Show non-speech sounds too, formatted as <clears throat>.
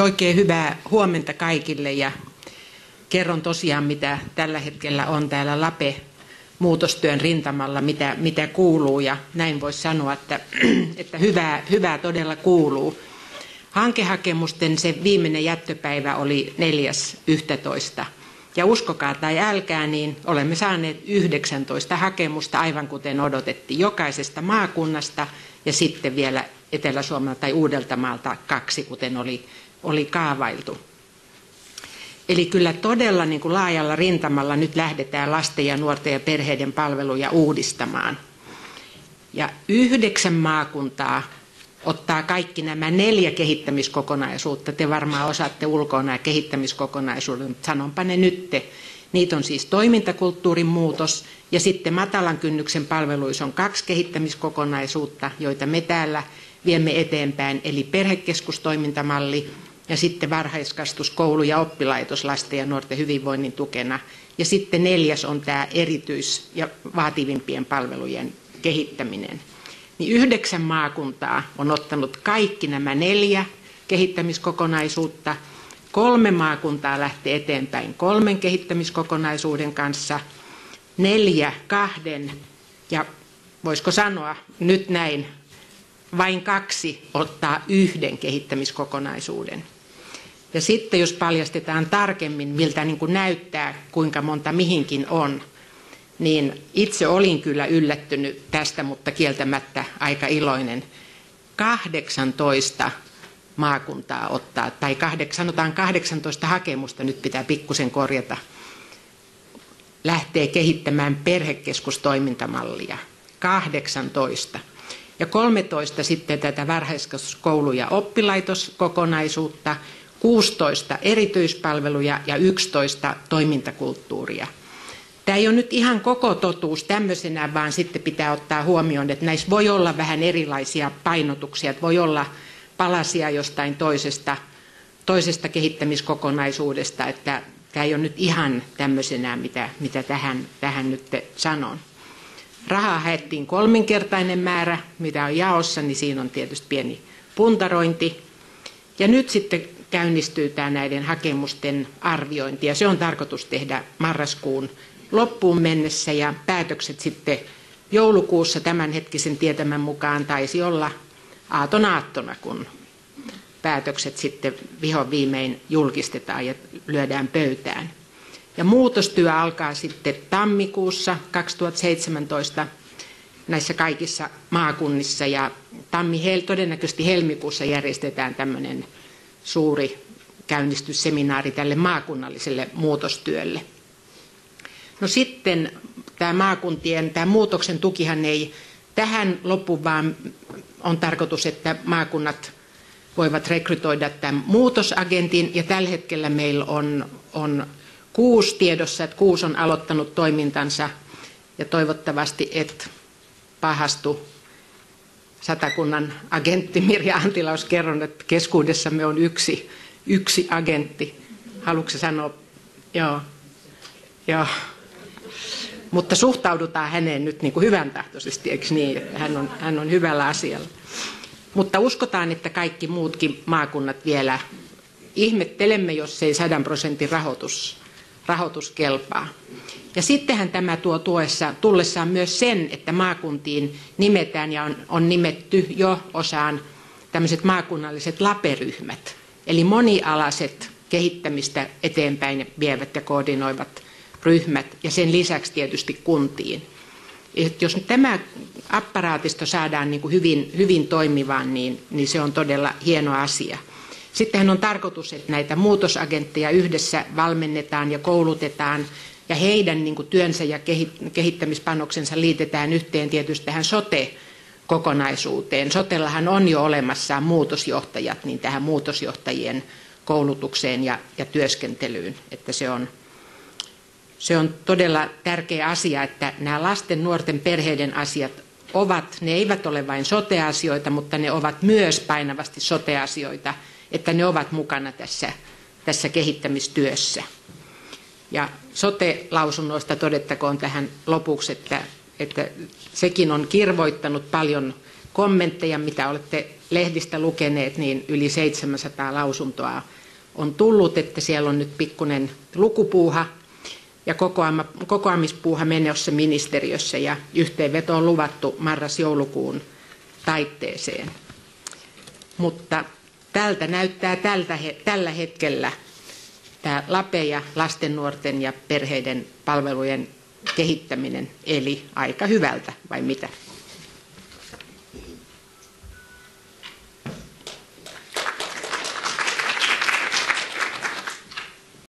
Oikein hyvää huomenta kaikille ja kerron tosiaan mitä tällä hetkellä on täällä LAPE muutostyön rintamalla, mitä, mitä kuuluu ja näin voisi sanoa, että, <clears throat> että hyvää, hyvää todella kuuluu. Hankehakemusten se viimeinen jättöpäivä oli 4.11. Ja uskokaa tai älkää, niin olemme saaneet 19 hakemusta aivan kuten odotettiin jokaisesta maakunnasta ja sitten vielä Etelä-Suomelta tai Uudeltamaalta kaksi, kuten oli, oli kaavailtu. Eli kyllä todella niin kuin laajalla rintamalla nyt lähdetään lasten ja nuorten ja perheiden palveluja uudistamaan. Ja yhdeksän maakuntaa ottaa kaikki nämä neljä kehittämiskokonaisuutta. Te varmaan osaatte ulkoa nämä kehittämiskokonaisuudet, mutta sanonpa ne nytte. Niitä on siis toimintakulttuurin muutos ja sitten matalan kynnyksen palveluissa on kaksi kehittämiskokonaisuutta, joita me täällä viemme eteenpäin, eli perhekeskustoimintamalli ja sitten varhaiskastus, koulu ja oppilaitos lasten ja nuorten hyvinvoinnin tukena. Ja sitten neljäs on tämä erityis- ja vaativimpien palvelujen kehittäminen. Niin yhdeksän maakuntaa on ottanut kaikki nämä neljä kehittämiskokonaisuutta. Kolme maakuntaa lähtee eteenpäin kolmen kehittämiskokonaisuuden kanssa, neljä kahden ja voisiko sanoa nyt näin, vain kaksi ottaa yhden kehittämiskokonaisuuden. Ja sitten jos paljastetaan tarkemmin, miltä niin kuin näyttää, kuinka monta mihinkin on, niin itse olin kyllä yllättynyt tästä, mutta kieltämättä aika iloinen. 18 maakuntaa ottaa, tai sanotaan 18 hakemusta, nyt pitää pikkusen korjata, lähtee kehittämään perhekeskustoimintamallia. 18. Ja 13 sitten tätä varhaiskasvuskoulu- ja oppilaitoskokonaisuutta, 16 erityispalveluja ja 11 toimintakulttuuria. Tämä ei ole nyt ihan koko totuus tämmöisenä, vaan sitten pitää ottaa huomioon, että näissä voi olla vähän erilaisia painotuksia, että voi olla palasia jostain toisesta, toisesta kehittämiskokonaisuudesta, että tämä ei ole nyt ihan tämmöisenä, mitä, mitä tähän, tähän nyt sanon. Rahaa haettiin kolminkertainen määrä, mitä on jaossa, niin siinä on tietysti pieni puntarointi. Ja nyt sitten käynnistyy tämä näiden hakemusten arviointi ja se on tarkoitus tehdä marraskuun loppuun mennessä ja päätökset sitten joulukuussa tämänhetkisen tietämän mukaan taisi olla aaton aattona, kun päätökset sitten vihon viimein julkistetaan ja lyödään pöytään. Ja muutostyö alkaa sitten tammikuussa 2017 näissä kaikissa maakunnissa ja tammi, todennäköisesti helmikuussa järjestetään tämmöinen suuri käynnistysseminaari tälle maakunnalliselle muutostyölle. No sitten tämä maakuntien, tämä muutoksen tukihan ei tähän loppu, vaan on tarkoitus, että maakunnat voivat rekrytoida tämän muutosagentin ja tällä hetkellä meillä on, on kuusi tiedossa, että kuusi on aloittanut toimintansa ja toivottavasti et pahastu satakunnan agentti Mirja Antilaus kerron, että keskuudessamme on yksi, yksi agentti. Haluatko sanoa? Joo. Joo. Mutta suhtaudutaan häneen nyt niin kuin hyvän tahtoisesti, eikö niin? Hän on, hän on hyvällä asialla. Mutta uskotaan, että kaikki muutkin maakunnat vielä ihmettelemme, jos ei sadan prosentin rahoitus, rahoitus kelpaa. Ja sittenhän tämä tuo tuessa tullessaan myös sen, että maakuntiin nimetään ja on, on nimetty jo osaan tämmöiset maakunnalliset laperyhmät, eli monialaiset kehittämistä eteenpäin vievät ja koordinoivat ryhmät ja sen lisäksi tietysti kuntiin. Et jos tämä apparaatisto saadaan niin kuin hyvin, hyvin toimivaan, niin, niin se on todella hieno asia. Sittenhän on tarkoitus, että näitä muutosagentteja yhdessä valmennetaan ja koulutetaan ja heidän niin kuin, työnsä ja kehittämispanoksensa liitetään yhteen tietysti tähän sote-kokonaisuuteen. Sotellahan on jo olemassa muutosjohtajat, niin tähän muutosjohtajien koulutukseen ja, ja työskentelyyn, että se on, se on todella tärkeä asia, että nämä lasten, nuorten, perheiden asiat ovat, ne eivät ole vain sote-asioita, mutta ne ovat myös painavasti sote-asioita, että ne ovat mukana tässä, tässä kehittämistyössä. Ja sote-lausunnoista todettakoon tähän lopuksi, että, että sekin on kirvoittanut paljon kommentteja, mitä olette lehdistä lukeneet, niin yli 700 lausuntoa on tullut, että siellä on nyt pikkunen lukupuuha ja kokoamispuuha menossa ministeriössä ja yhteenveto on luvattu marras-joulukuun taitteeseen. Mutta tältä näyttää tältä, tällä hetkellä tämä LAPE ja lasten, nuorten ja perheiden palvelujen kehittäminen, eli aika hyvältä, vai mitä?